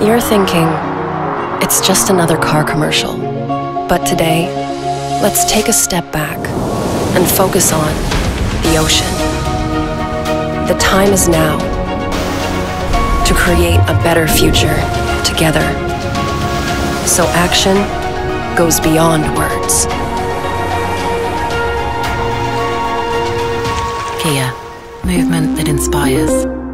You're thinking, it's just another car commercial. But today, let's take a step back and focus on the ocean. The time is now to create a better future together. So action goes beyond words. Kia, movement that inspires.